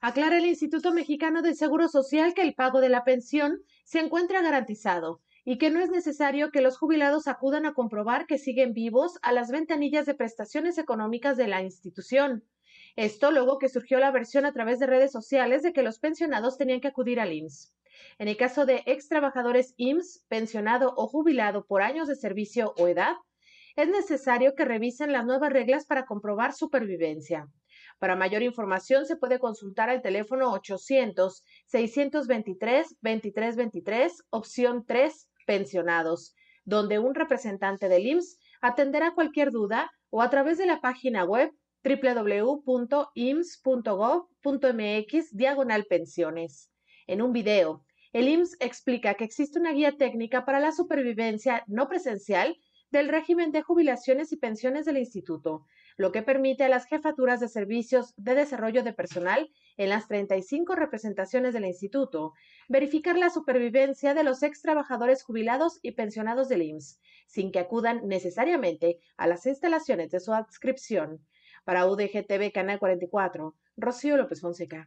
Aclara el Instituto Mexicano del Seguro Social que el pago de la pensión se encuentra garantizado y que no es necesario que los jubilados acudan a comprobar que siguen vivos a las ventanillas de prestaciones económicas de la institución. Esto luego que surgió la versión a través de redes sociales de que los pensionados tenían que acudir al IMSS. En el caso de ex trabajadores IMSS, pensionado o jubilado por años de servicio o edad, es necesario que revisen las nuevas reglas para comprobar supervivencia. Para mayor información se puede consultar al teléfono 800-623-2323, opción 3, pensionados, donde un representante del IMSS atenderá cualquier duda o a través de la página web www.ims.gov.mx diagonal pensiones. En un video, el IMSS explica que existe una guía técnica para la supervivencia no presencial del régimen de jubilaciones y pensiones del instituto, lo que permite a las jefaturas de servicios de desarrollo de personal en las 35 representaciones del instituto verificar la supervivencia de los ex trabajadores jubilados y pensionados del IMSS, sin que acudan necesariamente a las instalaciones de su adscripción. Para UDGTV Canal 44, Rocío López Fonseca.